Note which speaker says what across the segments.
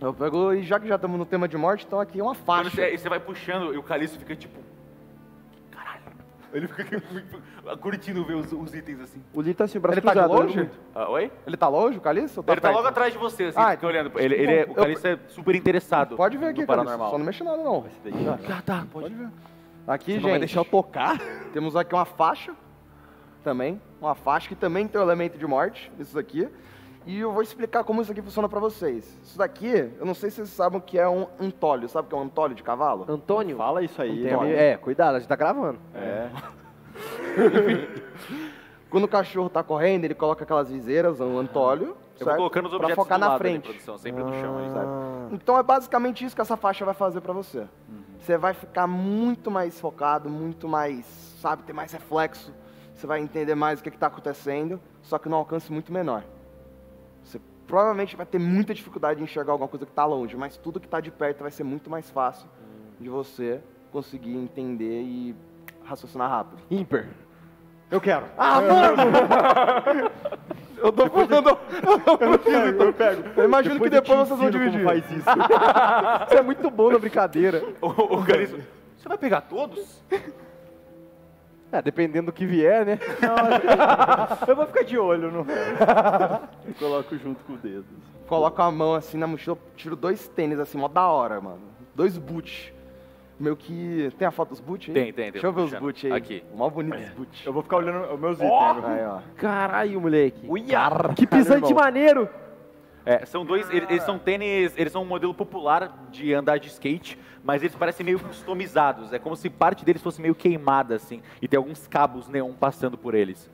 Speaker 1: Eu pego, e já que já estamos no tema de morte, então aqui é uma faixa.
Speaker 2: você, você vai puxando e o Caliço fica tipo. Caralho. Ele fica curtindo ver os, os itens assim.
Speaker 3: O Lee tá assim, o braço
Speaker 1: Ele tá
Speaker 3: cruzado. olhando
Speaker 1: longe?
Speaker 2: Ah, oi?
Speaker 1: Ele tá longe, o Caliço? ou
Speaker 2: ele tá
Speaker 1: perto?
Speaker 2: logo atrás de você, assim,
Speaker 1: Ah,
Speaker 2: fica olhando. Ele, ele é, o Caliço é super interessado.
Speaker 1: Pode ver aqui,
Speaker 2: paranormal.
Speaker 1: Só não mexe nada, não.
Speaker 2: Ah, tá, pode.
Speaker 1: Pode ver. Aqui,
Speaker 3: Você
Speaker 1: gente,
Speaker 3: não vai deixar eu tocar?
Speaker 1: temos aqui uma faixa também. Uma faixa que também tem o elemento de morte, isso daqui. E eu vou explicar como isso aqui funciona pra vocês. Isso daqui, eu não sei se vocês sabem o que é um antólio. Sabe o que é um antólio de cavalo?
Speaker 3: Antônio?
Speaker 4: Fala isso aí.
Speaker 3: Amigo- É, cuidado, a gente tá gravando.
Speaker 4: É.
Speaker 1: Quando o cachorro tá correndo, ele coloca aquelas viseiras, um antólio,
Speaker 2: Eu vou
Speaker 1: certo?
Speaker 2: colocando os
Speaker 1: pra
Speaker 2: objetos
Speaker 1: focar
Speaker 2: do
Speaker 1: na
Speaker 2: lado ali,
Speaker 1: frente.
Speaker 2: produção, sempre no chão aí.
Speaker 3: Ah.
Speaker 1: Então é basicamente isso que essa faixa vai fazer pra você.
Speaker 2: Uhum.
Speaker 1: Você vai ficar muito mais focado, muito mais, sabe, ter mais reflexo. Você vai entender mais o que está acontecendo, só que num alcance muito menor. Você provavelmente vai ter muita dificuldade de enxergar alguma coisa que está longe, mas tudo que está de perto vai ser muito mais fácil de você conseguir entender e raciocinar rápido.
Speaker 3: Ímper. Eu quero.
Speaker 1: Ah, mano! eu tô falando.
Speaker 4: Eu pego.
Speaker 1: Eu imagino que depois
Speaker 4: eu te
Speaker 1: vocês vão dividir.
Speaker 4: Faz isso.
Speaker 3: Você é muito bom na brincadeira.
Speaker 2: O, o Caliço, você vai pegar todos?
Speaker 3: É, dependendo do que vier, né?
Speaker 4: Eu vou ficar de olho no. Eu coloco junto com o dedo.
Speaker 1: Coloco a mão assim na mochila, tiro dois tênis assim, mó da hora, mano. Dois boots. Meio que. Tem a foto dos boots aí?
Speaker 2: Tem, tem, tem,
Speaker 1: Deixa eu ver os boots aí.
Speaker 2: Aqui.
Speaker 1: O mó bonito os boots.
Speaker 4: Eu vou ficar olhando os meus itens.
Speaker 1: Aí, ó.
Speaker 3: Caralho, moleque.
Speaker 4: Uia!
Speaker 3: Que pisante maneiro.
Speaker 2: É, são dois, eles, eles são tênis, eles são um modelo popular de andar de skate, mas eles parecem meio customizados. É como se parte deles fosse meio queimada, assim, e tem alguns cabos neon passando por eles.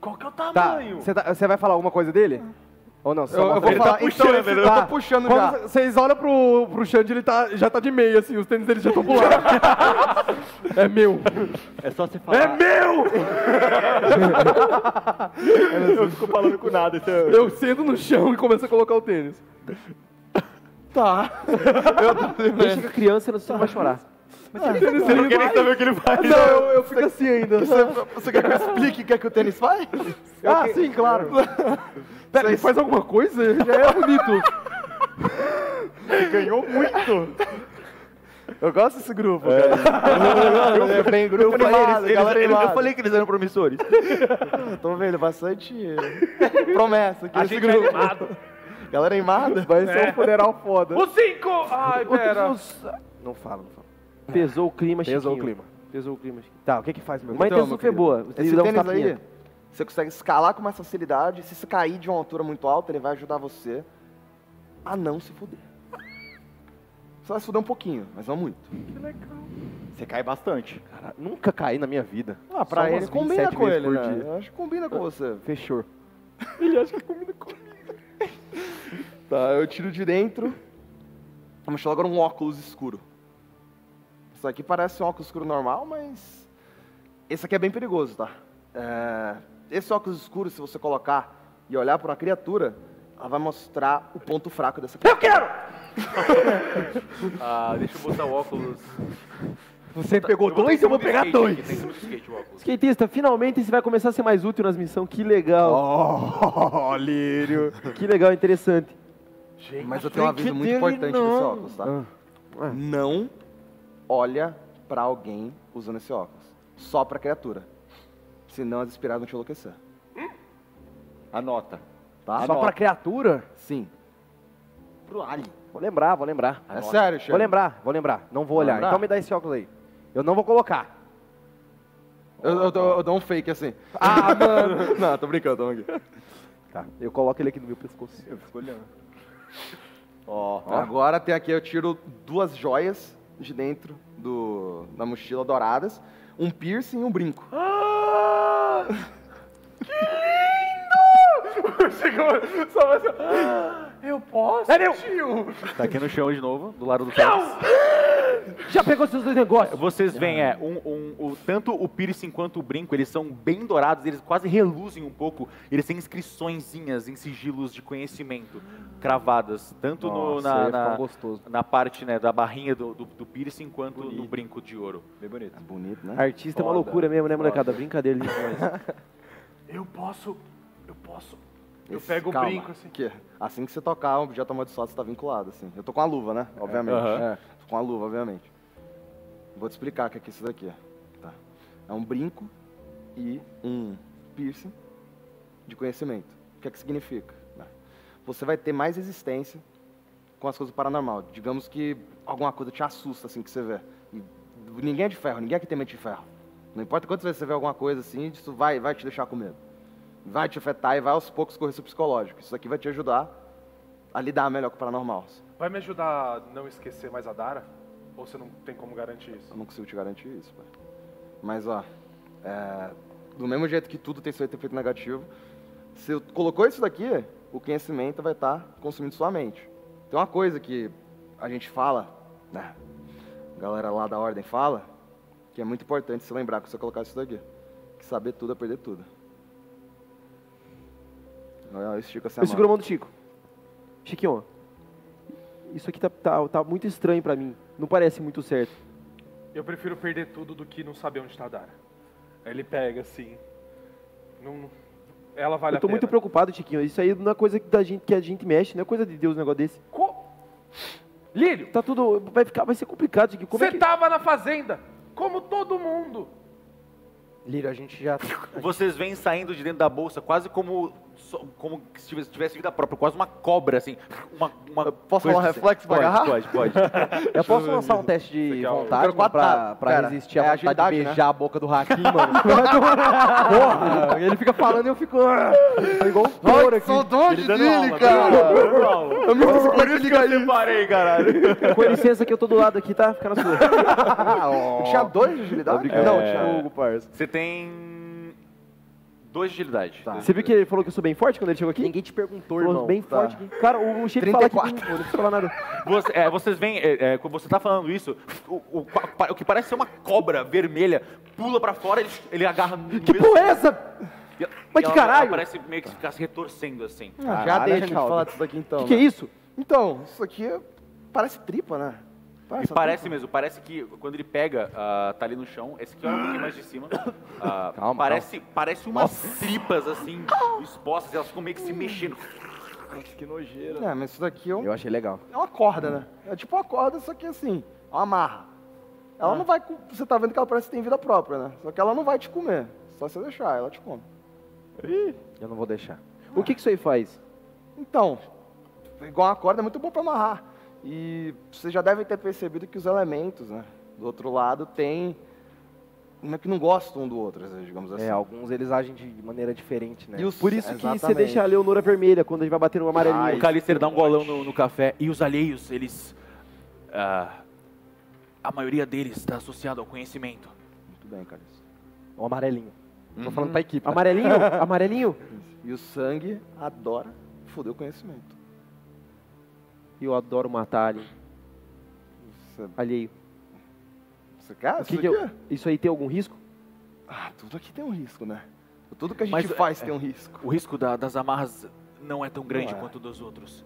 Speaker 4: Qual que é o
Speaker 3: Tá,
Speaker 4: tamanho?
Speaker 3: você tá- você vai falar alguma coisa dele? Ou não?
Speaker 1: Eu,
Speaker 3: só
Speaker 1: eu
Speaker 3: mostra
Speaker 1: vou
Speaker 3: ele?
Speaker 1: falar.
Speaker 2: puxando,
Speaker 1: então, esse-
Speaker 2: ele
Speaker 1: eu
Speaker 3: tá-
Speaker 1: tô puxando
Speaker 3: Quando
Speaker 1: já.
Speaker 3: vocês olham pro, pro Xande, ele tá, já tá de meia, assim, os tênis dele já estão pro lado. é meu.
Speaker 4: É só você falar.
Speaker 3: É meu!
Speaker 4: Eu não fico falando com nada. É...
Speaker 3: Eu sento no chão e começo a colocar o tênis.
Speaker 1: Tá.
Speaker 3: Deixa que a criança não vai chorar.
Speaker 4: Você não quer nem saber o que ele faz.
Speaker 3: Não, eu, eu fico assim ainda.
Speaker 1: Você, você quer que eu explique o que, é que o tênis faz?
Speaker 3: Ah, sim, claro. Pera, ele faz alguma coisa? Já é bonito.
Speaker 4: Ele ganhou muito.
Speaker 1: Eu gosto desse grupo, cara. É bem grupo animado, galera animada.
Speaker 2: que eles eram promissores.
Speaker 1: Tô vendo bastante promessa aqui
Speaker 2: A
Speaker 1: nesse
Speaker 2: é
Speaker 1: grupo.
Speaker 2: animado.
Speaker 1: Galera animada?
Speaker 3: Vai ser um funeral foda.
Speaker 2: O 5! Ai, pera.
Speaker 3: Não fala, não fala. Pesou o clima,
Speaker 1: Pesou
Speaker 3: Chiquinho.
Speaker 1: o clima.
Speaker 3: Pesou o clima, Chiquinho.
Speaker 1: Tá, o que que faz, meu
Speaker 3: Uma
Speaker 1: Então,
Speaker 3: intenção
Speaker 1: meu
Speaker 3: foi boa. Você
Speaker 1: Esse tênis aí,
Speaker 3: tapinha.
Speaker 1: você consegue escalar com mais facilidade. Se você cair de uma altura muito alta, ele vai ajudar você a não se fuder. Você vai se fuder um pouquinho, mas não muito.
Speaker 4: Você cai bastante.
Speaker 3: Cara, nunca caí na minha vida.
Speaker 1: Ah, pra
Speaker 3: Só
Speaker 1: ele combina
Speaker 3: 27
Speaker 1: com ele, né?
Speaker 3: dia.
Speaker 1: Eu acho que combina com você.
Speaker 3: Fechou.
Speaker 1: Ele acha que combina comigo. tá, eu tiro de dentro. Vamos tirar agora um óculos escuro. Isso aqui parece um óculos escuro normal, mas. Esse aqui é bem perigoso, tá? É, Esse óculos escuro, se você colocar e olhar para uma criatura, ela vai mostrar o ponto fraco dessa criatura. Eu quero!
Speaker 2: Ah, deixa eu botar o óculos.
Speaker 3: Você pegou
Speaker 2: botar em
Speaker 3: dois, eu vou pegar
Speaker 2: skate
Speaker 3: dois.
Speaker 2: Skate.
Speaker 3: Skatista, finalmente você vai começar a ser mais útil nas missões. Que legal.
Speaker 4: Oh, Lírio.
Speaker 3: Que legal, interessante.
Speaker 1: Mas eu tenho um aviso muito importante desse óculos, tá?
Speaker 3: Ah.
Speaker 1: Não olha para alguém usando esse óculos. Só pra criatura. Senão as espiradas vão te enlouquecer.
Speaker 4: Anota.
Speaker 1: Tá?
Speaker 3: Só pra criatura?
Speaker 1: Sim.
Speaker 4: Pro Ali.
Speaker 3: Vou lembrar, vou lembrar.
Speaker 1: É sério, chefe?
Speaker 3: Vou lembrar, vou lembrar. Não vou olhar.
Speaker 1: lembrar?
Speaker 3: Então me dá esse óculos aí. Eu não vou colocar.
Speaker 1: Eu, eu dou, eu dou um fake assim. Ah, mano. Não, tô brincando, tô aqui.
Speaker 3: Tá. Eu coloco ele aqui no meu pescoço.
Speaker 4: Eu fico olhando. Ó,
Speaker 1: Agora tem aqui, eu tiro duas joias de dentro do, da mochila douradas, um piercing e um brinco.
Speaker 4: eu posso.
Speaker 3: É meu!
Speaker 2: Tá aqui no chão de novo, do lado do tênis.
Speaker 3: Já pegou seus dois negócios?
Speaker 2: Vocês veem, é, um, um- o- tanto o piercing quanto o brinco, eles são bem dourados, eles quase reluzem um pouco, eles têm inscriçõezinhas em sigilos de conhecimento cravadas, tanto no-
Speaker 3: Nossa,
Speaker 2: na,
Speaker 3: ficar
Speaker 2: na,
Speaker 3: gostoso.
Speaker 2: na parte né, da barrinha do, do, do piercing, quanto no
Speaker 4: Bonito.
Speaker 2: brinco de ouro.
Speaker 4: Bem bonito.
Speaker 1: Bonito, né?
Speaker 3: Artista é uma
Speaker 4: Foda,
Speaker 3: loucura mesmo, né,
Speaker 4: foda.
Speaker 3: molecada? Brincadeira demais.
Speaker 4: Eu posso. Eu posso
Speaker 5: Eu
Speaker 1: Esse-
Speaker 5: pego o
Speaker 1: calma,
Speaker 5: brinco, assim.
Speaker 1: que assim que você tocar um objeto amaldiçoado, você tá vinculado, assim. Eu tô com a luva, né? Obviamente.
Speaker 2: aham.
Speaker 1: É, tô com a luva, obviamente. Vou te explicar o que é é isso daqui. Tá. É um brinco e um piercing de conhecimento. O que é que significa? né? Você vai ter mais resistência com as coisas paranormal. Digamos que alguma coisa te assusta, assim, que você vê. E ninguém é de ferro, ninguém aqui tem mente de ferro. Não importa quantas vezes você vê alguma coisa assim, isso vai, vai te deixar com medo. Vai te afetar e vai aos poucos correr seu psicológico. Isso aqui vai te ajudar a lidar melhor com o paranormal.
Speaker 5: Vai me ajudar a não esquecer mais a Dara? Ou você não tem como garantir isso?
Speaker 1: Eu não consigo te garantir isso, pai. Mas, ó, é, do mesmo jeito que tudo tem seu efeito negativo, se eu colocou isso daqui, o conhecimento vai estar consumindo sua mente. Tem uma coisa que a gente fala, né? A galera lá da ordem fala, que é muito importante se lembrar quando você colocar isso daqui. Que saber tudo é perder tudo. Eu estico assim a
Speaker 6: Eu
Speaker 1: mão.
Speaker 6: seguro a mão do Chico. Chiquinho, isso aqui tá, tá, tá muito estranho pra mim. Não parece muito certo.
Speaker 5: Eu prefiro perder tudo do que não saber onde está a Dara. Aí ele pega assim. Não, ela vale
Speaker 6: eu tô
Speaker 5: a pena.
Speaker 6: muito preocupado, Chiquinho. Isso aí não é coisa que, da gente, que a gente mexe, não é coisa de Deus um negócio desse.
Speaker 5: Co... Lírio,
Speaker 6: Tá tudo. Vai, ficar, vai ser complicado, Chiquinho. Como
Speaker 5: você
Speaker 6: é que...
Speaker 5: tava na fazenda, como todo mundo.
Speaker 3: Lírio, a gente já.
Speaker 2: Vocês vêm saindo de dentro da bolsa quase como, como se tivesse, tivesse vida própria, quase uma cobra, assim. Uma, uma
Speaker 1: posso falar
Speaker 2: assim.
Speaker 1: reflexo pra
Speaker 2: pode,
Speaker 1: agarrar?
Speaker 2: Pode, pode.
Speaker 3: Eu posso lançar um teste de
Speaker 5: um-
Speaker 3: vontade
Speaker 1: quero quatro
Speaker 3: pra, pra
Speaker 1: Pera,
Speaker 3: resistir à
Speaker 1: é
Speaker 3: vontade de
Speaker 1: né?
Speaker 3: beijar a boca do Hakim, mano? Porra! Ele fica falando e eu fico. Tá igual um touro aqui.
Speaker 1: Saudade dele, cara! Eu me esqueci por isso que eu
Speaker 2: Separei, caralho.
Speaker 6: Com licença que eu tô do lado aqui, tá? Fica na sua.
Speaker 1: Tinha dois de agilidade?
Speaker 2: É.
Speaker 1: Não, tinha.
Speaker 6: parça.
Speaker 2: Você tem. Dois de agilidade.
Speaker 1: Tá.
Speaker 6: Você viu que ele falou que eu sou bem forte quando ele chegou aqui?
Speaker 3: Ninguém te perguntou,
Speaker 6: Falou
Speaker 3: irmão.
Speaker 6: bem
Speaker 1: Tá.
Speaker 6: forte aqui. Cara, o, o Chico fala aqui
Speaker 1: 34.
Speaker 6: comigo, não precisa falar nada.
Speaker 2: Você- é, vocês veem, é, é, quando você tá falando isso, o, o- o que parece ser uma cobra vermelha pula pra fora, ele, ele agarra no
Speaker 6: Que
Speaker 2: mesmo-
Speaker 6: porra é essa?
Speaker 2: e-
Speaker 6: Mas
Speaker 2: e
Speaker 6: que caralho?
Speaker 2: Parece meio que ficar se retorcendo assim.
Speaker 1: Ah, já deixa a gente
Speaker 3: Reinaldo.
Speaker 1: falar disso daqui então.
Speaker 6: O que, que é
Speaker 1: né?
Speaker 6: isso?
Speaker 1: Então, isso aqui é- parece tripa, né?
Speaker 2: E parece mesmo, parece que quando ele pega, ah, tá ali no chão, esse aqui é um pouquinho mais de cima. ah,
Speaker 3: Calma,
Speaker 2: parece, parece umas tripas assim, expostas, elas ficam meio que se mexendo.
Speaker 3: Que nojeira.
Speaker 1: É, mas isso daqui é, um-
Speaker 3: Eu achei legal.
Speaker 1: é uma corda, né? É tipo uma corda, só que assim, é uma amarra. Ela não vai. Você tá vendo que ela parece que tem vida própria, né? Só que ela não vai te comer. Só você deixar, ela te come.
Speaker 3: Eu não vou deixar.
Speaker 6: O que, que isso aí faz?
Speaker 1: Então, igual uma corda é muito bom para amarrar. E vocês já devem ter percebido que os elementos, né? Do outro lado tem. Como é que não gostam um do outro, vezes, digamos assim.
Speaker 3: É, alguns eles agem de maneira diferente, né?
Speaker 1: E os-
Speaker 6: Por isso que você
Speaker 1: Exatamente.
Speaker 6: deixa a Leonora vermelha quando a gente vai bater no amarelinho.
Speaker 1: Ah,
Speaker 2: o Calister dá um golão no, no café e os alheios, eles. ah, a maioria deles está associado ao conhecimento.
Speaker 1: Muito bem, Carlos.
Speaker 3: O amarelinho. Tô falando pra equipe. tá?
Speaker 6: Amarelinho? Amarelinho?
Speaker 1: E o sangue adora foder o conhecimento.
Speaker 6: Eu adoro matar alien.
Speaker 1: Você,
Speaker 6: alheio.
Speaker 1: você quer?
Speaker 6: O
Speaker 1: Isso
Speaker 6: que que
Speaker 1: aqui
Speaker 6: eu-
Speaker 1: é-
Speaker 6: Isso aí tem algum risco?
Speaker 1: Ah, tudo aqui tem um risco, né? Tudo que a gente
Speaker 2: Mas,
Speaker 1: faz
Speaker 2: é,
Speaker 1: tem um risco.
Speaker 2: O risco da- das amarras não é tão grande
Speaker 1: é.
Speaker 2: quanto dos outros.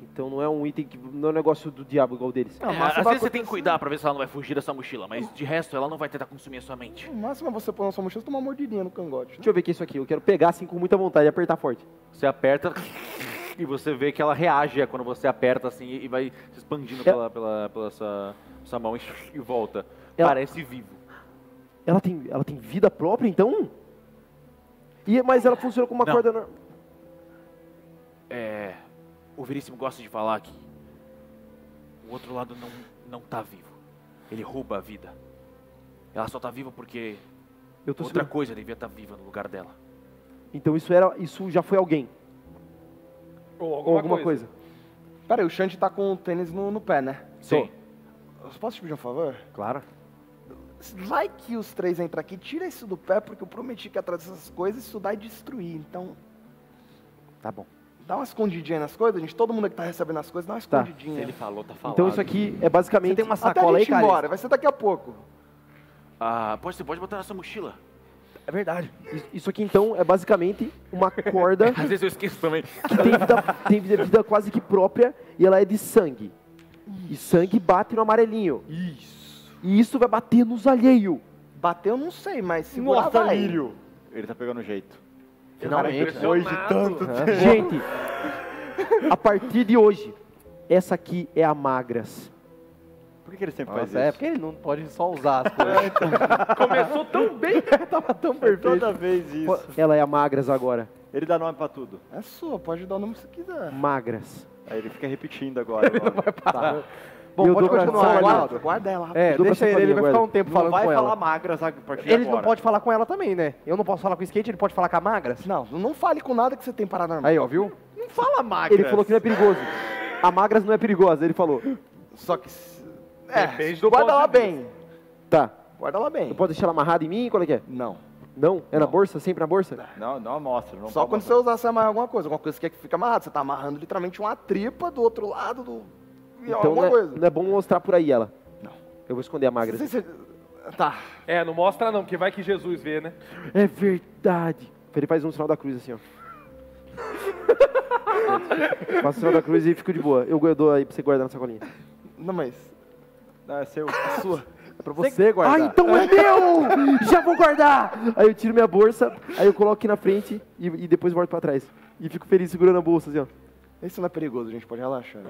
Speaker 6: Então não é um item que. Não é um negócio do diabo igual o deles.
Speaker 1: Não,
Speaker 2: É, às vezes você tem que cuidar pra ver se ela não vai fugir dessa mochila, mas de resto ela não vai tentar consumir a sua mente.
Speaker 1: O máximo é você pôr na sua mochila e tomar uma mordidinha no cangote. Né?
Speaker 6: Deixa eu ver o que é isso aqui. Eu quero pegar assim com muita vontade e apertar forte.
Speaker 2: Você aperta e você vê que ela reage quando você aperta assim e vai se expandindo
Speaker 6: Ela-
Speaker 2: pela, pela, pela sua, sua mão e, e volta.
Speaker 6: Ela-
Speaker 2: Parece vivo.
Speaker 6: Ela tem, ela tem vida própria, então? E, mas ela funciona como uma
Speaker 2: Não.
Speaker 6: corda. nor-
Speaker 2: É, o Veríssimo gosta de falar que o outro lado não, não tá vivo. Ele rouba a vida. Ela só tá viva porque outra
Speaker 6: segurando.
Speaker 2: coisa devia estar viva no lugar dela.
Speaker 6: Então isso era. Isso já foi alguém.
Speaker 5: Ou
Speaker 6: Ou
Speaker 5: alguma,
Speaker 6: alguma
Speaker 5: coisa.
Speaker 6: coisa.
Speaker 1: Pera aí, o Shanti tá com o tênis no, no pé, né?
Speaker 2: Sim.
Speaker 1: Eu posso te pedir um favor?
Speaker 3: Claro.
Speaker 1: Vai que os três entram aqui, tira isso do pé, porque eu prometi que ia trazer essas coisas, estudar e destruir. Então,
Speaker 3: Tá bom.
Speaker 1: dá uma escondidinha nas coisas, gente. Todo mundo que tá recebendo as coisas, dá uma
Speaker 6: Tá.
Speaker 1: escondidinha.
Speaker 2: Se ele falou, tá falando.
Speaker 6: Então isso aqui é basicamente.
Speaker 3: Você tem uma
Speaker 1: Até a
Speaker 3: sacola aí,
Speaker 1: gente ir
Speaker 3: cara?
Speaker 1: embora, vai ser daqui a pouco.
Speaker 2: Ah, pode, você pode botar na sua mochila.
Speaker 3: É verdade.
Speaker 6: Isso- aqui então é basicamente uma corda
Speaker 2: Às vezes eu esqueço também.
Speaker 6: que tem vida, tem vida, vida quase que própria e ela é de sangue. E sangue bate no amarelinho.
Speaker 1: Isso.
Speaker 6: E isso vai bater nos alheios.
Speaker 1: Bateu, não sei, mas segurar vai.
Speaker 4: Ele tá pegando jeito.
Speaker 3: Finalmente.
Speaker 5: Depois de tanto
Speaker 6: Gente, a partir de hoje, essa aqui é a Magras.
Speaker 4: Por que, que ele sempre faz
Speaker 3: Nossa, é
Speaker 4: isso?
Speaker 3: porque ele não pode só usar as coisas.
Speaker 5: Começou tão bem.
Speaker 3: Tava tão
Speaker 4: É
Speaker 3: perfeito.
Speaker 4: Toda vez isso.
Speaker 6: Ela é a Magras agora.
Speaker 4: Ele dá nome pra tudo.
Speaker 1: É sua, pode dar o nome que você quiser.
Speaker 6: Magras.
Speaker 4: Aí ele fica repetindo agora. o nome.
Speaker 3: Bom,
Speaker 6: E eu
Speaker 3: pode
Speaker 6: dou pra
Speaker 3: continuar. Arnaldo.
Speaker 1: Guarda, guarda ela.
Speaker 3: É, deixa ele, ele vai ficar um tempo
Speaker 4: Não
Speaker 3: falando
Speaker 4: vai
Speaker 3: com
Speaker 4: falar
Speaker 3: ela.
Speaker 4: magras a partir de
Speaker 3: Ele
Speaker 4: agora.
Speaker 3: não pode falar com ela também, né? Eu não posso falar com o skate, ele pode falar com a magras.
Speaker 1: Não, não fale com nada que você tem paranormal.
Speaker 3: Aí, ó, viu?
Speaker 4: Não fala magras.
Speaker 6: Ele falou que não é perigoso. A Magras não é perigosa, ele falou.
Speaker 1: Só que. É,
Speaker 5: Depende do
Speaker 1: guarda
Speaker 5: vista.
Speaker 1: bem.
Speaker 6: Tá.
Speaker 1: Guarda ela bem.
Speaker 6: Eu posso deixar ela amarrada em mim? Qual é que é?
Speaker 1: Não.
Speaker 6: Não? É na bolsa? Sempre na bolsa?
Speaker 4: Não, não mostra. Não
Speaker 1: Só
Speaker 4: pode
Speaker 1: quando você usar, você amarra alguma coisa. Alguma coisa que quer que fique amarrado. Você tá amarrando literalmente uma tripa do outro lado do. e
Speaker 6: Então
Speaker 1: alguma
Speaker 6: não é,
Speaker 1: coisa.
Speaker 6: não é bom mostrar por aí ela.
Speaker 1: Não.
Speaker 6: Eu vou esconder a Magras.
Speaker 1: Você- você- Tá.
Speaker 5: É, não mostra não, porque vai que Jesus vê, né?
Speaker 6: É verdade. Ele faz um sinal da cruz assim, ó. Faço o sinal da cruz e fico de boa. Eu eu dou aí pra você guardar na sacolinha.
Speaker 1: Não, mas.
Speaker 4: Não, é seu.
Speaker 1: Sua.
Speaker 3: É pra você guardar.
Speaker 6: Ah, então é meu! Já vou guardar! Aí eu tiro minha bolsa, aí eu coloco aqui na frente e, e depois volto pra trás. E fico feliz segurando a bolsa assim, ó.
Speaker 1: Isso não é perigoso, a gente pode relaxar.